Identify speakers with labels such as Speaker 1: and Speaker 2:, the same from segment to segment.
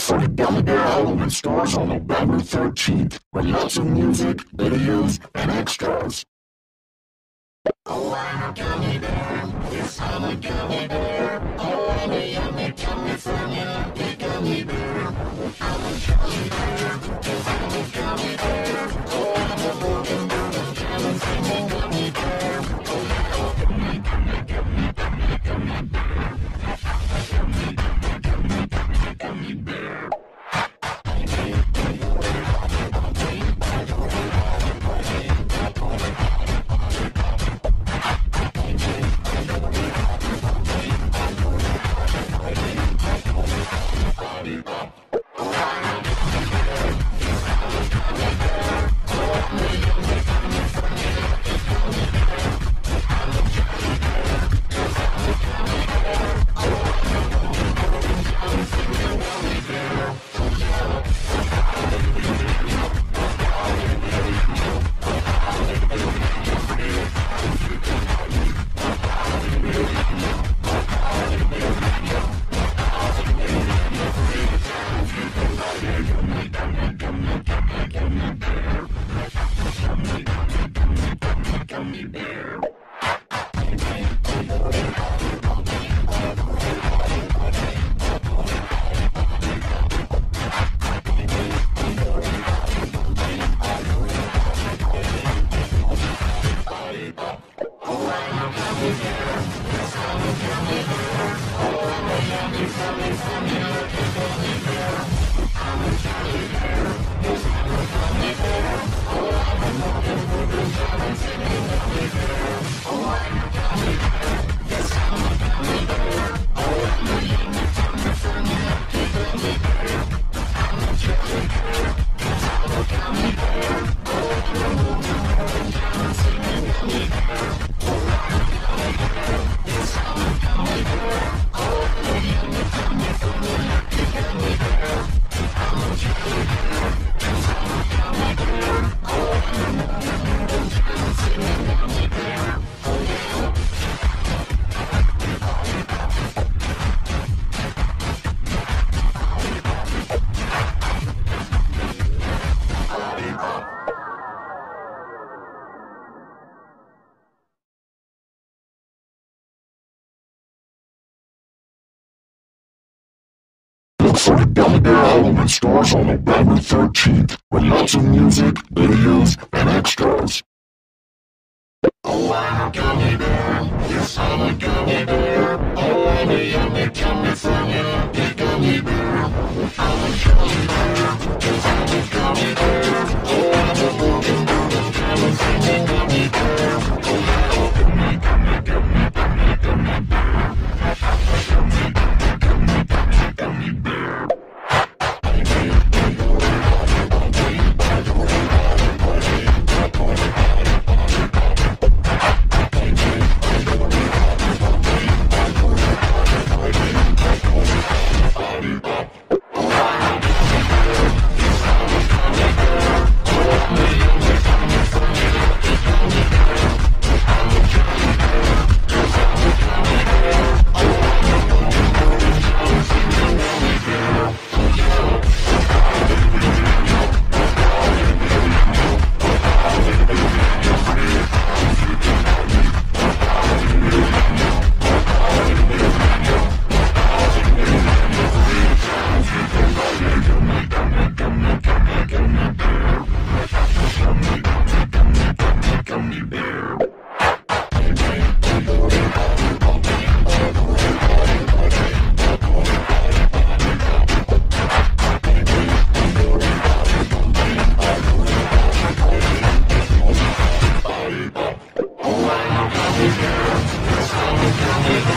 Speaker 1: For the Gummy Bear Halloween stores on November 13th with lots of music, videos, and extras. Oh, I'm a gummy bear. Yes, I'm a gummy bear. Oh, I'm a yummy California big gummy bear. I'm a gummy bear. Yes, I'm a gummy bear. Oh, Look for the Gummy Bear Halloween stores on November 13th with lots of music, videos, and extras. Oh, I'm a gummy bear. Yes, I'm a gummy bear. Oh, I'm a yummy California big gummy bear. I'm a gummy bear. Yes, I'm a gummy bear.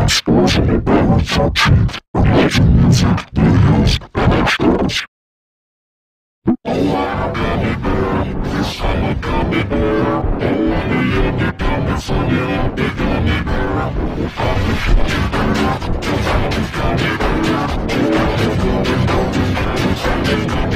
Speaker 1: element stores on November 13th with lots of music, videos, and extras. Oh, I'm a gummy bear. Yes, I'm a gummy bear. Oh, I'm a yummy gummy, so yummy gummy bear. I'm a gummy bear. I'm a gummy bear. I'm a gummy, gummy, gummy, gummy, gummy bear.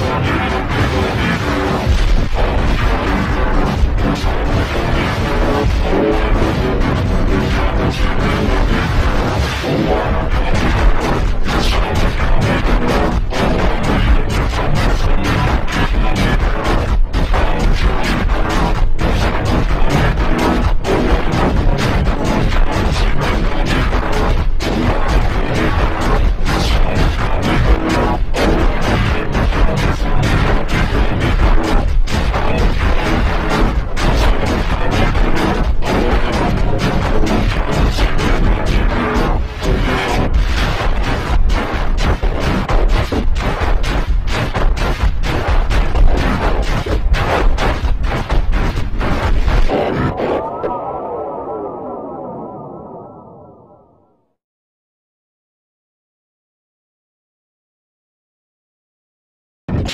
Speaker 1: Looks like